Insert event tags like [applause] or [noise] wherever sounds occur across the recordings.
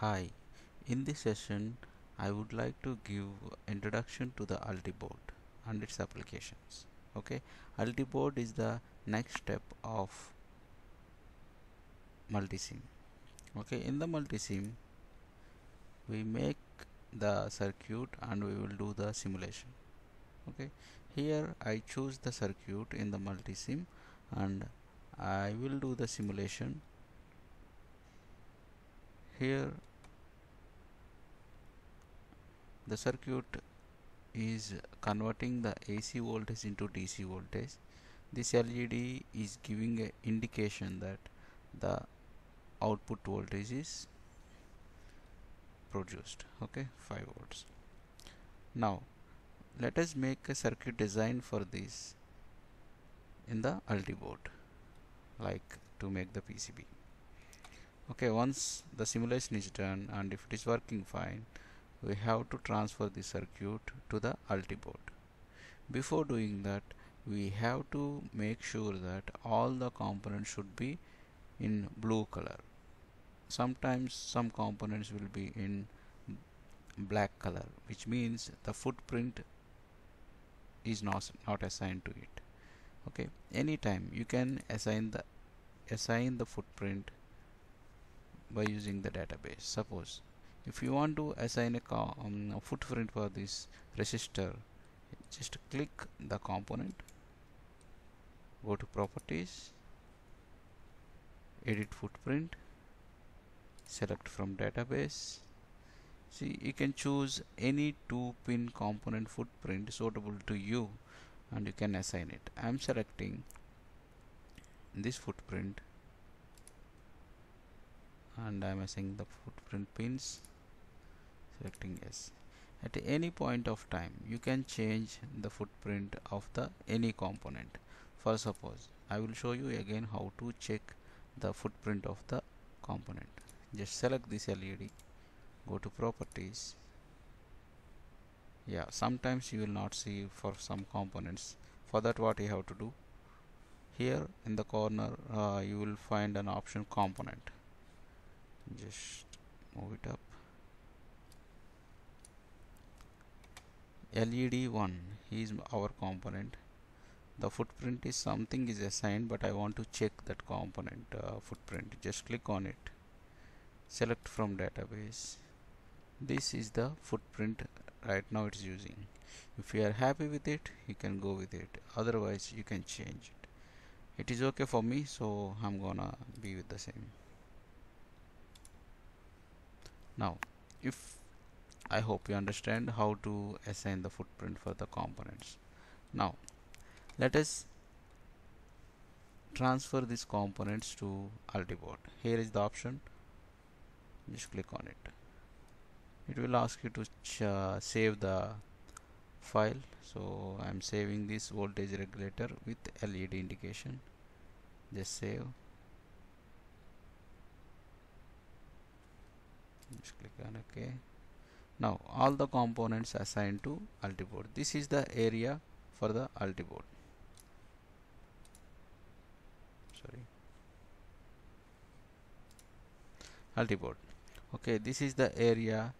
Hi, in this session I would like to give introduction to the Ultiboard and its applications. Okay, Ultiboard is the next step of multisim. Okay, in the multisim we make the circuit and we will do the simulation. Okay, here I choose the circuit in the multisim and I will do the simulation here the circuit is converting the AC voltage into DC voltage. This LED is giving a indication that the output voltage is produced okay 5 volts. Now let us make a circuit design for this in the Ultiboard like to make the PCB okay once the simulation is done and if it is working fine we have to transfer the circuit to the Ultiboard before doing that we have to make sure that all the components should be in blue color. Sometimes some components will be in black color which means the footprint is not not assigned to it. Okay anytime you can assign the assign the footprint by using the database. Suppose if you want to assign a, um, footprint for this resistor just click the component go to properties edit footprint select from database. See you can choose any two pin component footprint suitable to you and you can assign it. I'm selecting this footprint and I'm assigning the footprint pins selecting yes at any point of time you can change the footprint of the any component. For suppose I will show you again how to check the footprint of the component. Just select this LED go to properties. Yeah sometimes you will not see for some components. For that what you have to do? Here in the corner uh, you will find an option component. Just move it up LED1 is our component. The footprint is something is assigned but I want to check that component uh, footprint. Just click on it. Select from database. This is the footprint right now it's using. If you are happy with it you can go with it. Otherwise you can change it. It is okay for me so I'm gonna be with the same. Now if I hope you understand how to assign the footprint for the components. Now let us transfer these components to Ultiboard here is the option. Just click on it. It will ask you to uh, save the file. So I'm saving this voltage regulator with LED indication. Just save. Just click on ok now all the components assigned to Ultiboard this is the area for the Ultiboard sorry. Ultiboard okay this is the area.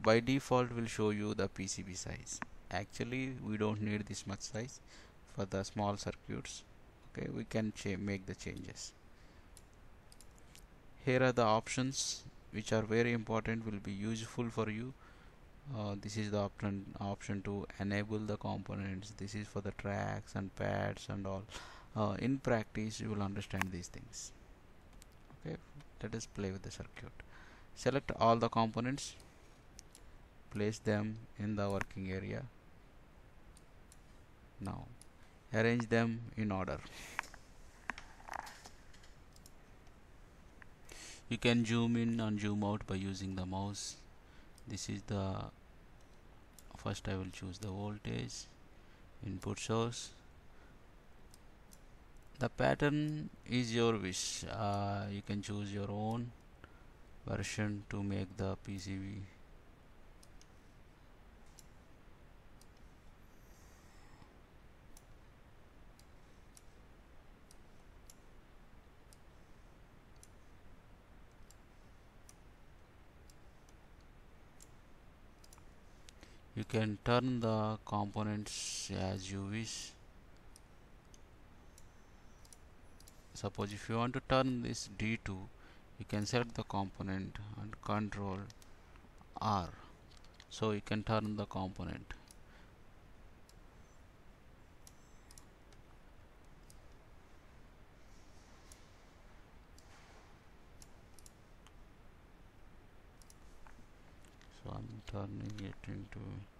By default will show you the PCB size. Actually we don't need this much size for the small circuits. Okay we can make the changes. Here are the options which are very important will be useful for you. Uh, this is the option option to enable the components. This is for the tracks and pads and all. Uh, in practice you will understand these things. Okay let us play with the circuit. Select all the components. Place them in the working area. Now arrange them in order you can zoom in and zoom out by using the mouse. This is the first I will choose the voltage input source. The pattern is your wish. Uh, you can choose your own version to make the PCB can turn the components as you wish suppose if you want to turn this D2 you can select the component and control R so you can turn the component so I'm turning it into.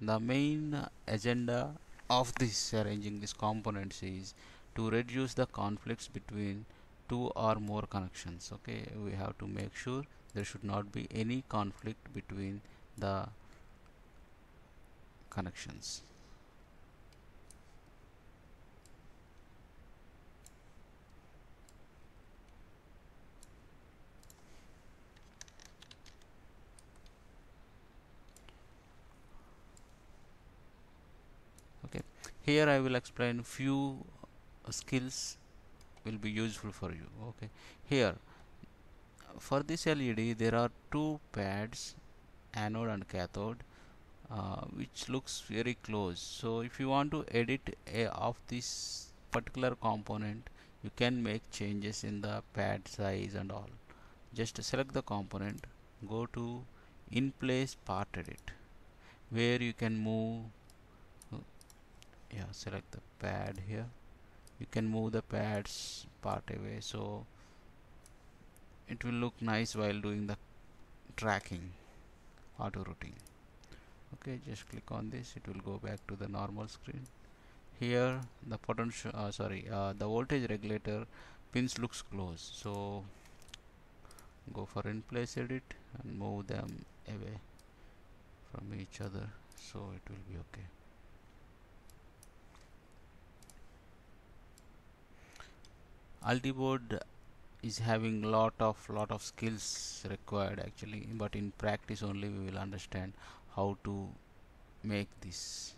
The main agenda of this arranging these components is to reduce the conflicts between two or more connections okay? We have to make sure there should not be any conflict between the connections okay here I will explain few skills will be useful for you okay? Here for this LED there are two pads anode and cathode uh, which looks very close. So if you want to edit a of this particular component you can make changes in the pad size and all. Just select the component go to in place part edit where you can move yeah select the pad here. You can move the pads part away so it will look nice while doing the tracking auto routing okay just click on this. It will go back to the normal screen. Here the potential uh, sorry uh, the voltage regulator pins looks close so go for in place edit and move them away from each other so it will be okay Ultiboard is having lot of lot of skills required actually but in practice only we will understand how to make this.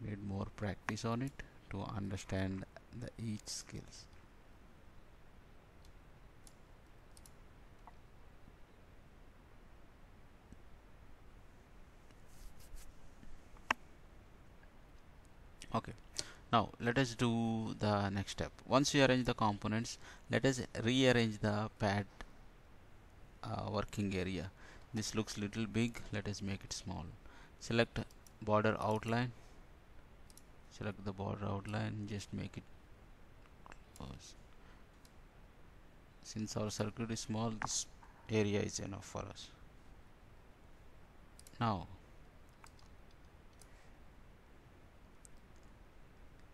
Need more practice on it to understand the each skills okay. Now let us do the next step. Once you arrange the components let us rearrange the pad uh, working area. This looks little big. Let us make it small. Select border outline. Select the border outline. Just make it close. Since our circuit is small this area is enough for us. Now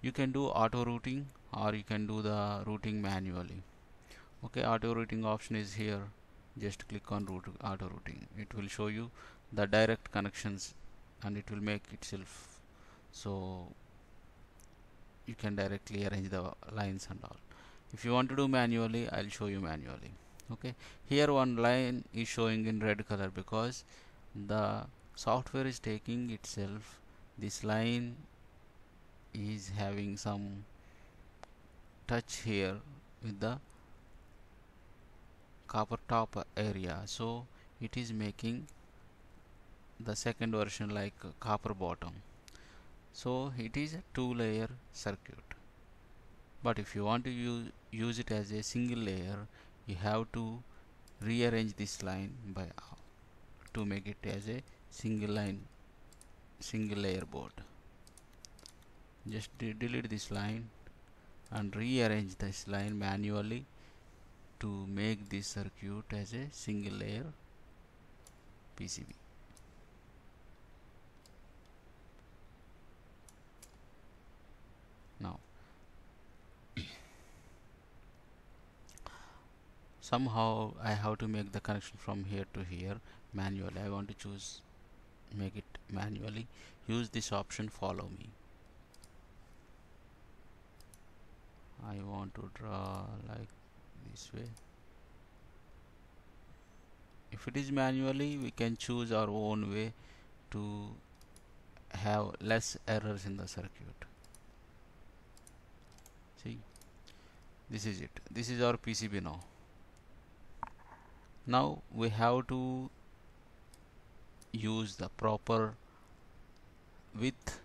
you can do auto routing or you can do the routing manually. Okay auto routing option is here. Just click on route auto routing. It will show you the direct connections and it will make itself. So you can directly arrange the lines and all. If you want to do manually I'll show you manually. Okay here one line is showing in red color because the software is taking itself this line is having some touch here with the copper top area. So it is making the second version like copper bottom. So it is a two layer circuit. But if you want to use use it as a single layer you have to rearrange this line by to make it as a single line single layer board just de delete this line and rearrange this line manually to make this circuit as a single layer PCB now [coughs] somehow I have to make the connection from here to here manually. I want to choose make it manually. Use this option follow me I want to draw like this way. If it is manually we can choose our own way to have less errors in the circuit. See this is it. This is our PCB now. Now we have to use the proper width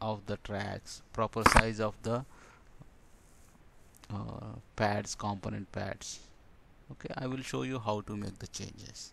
of the tracks proper size of the uh, pads component pads. Okay I will show you how to make the changes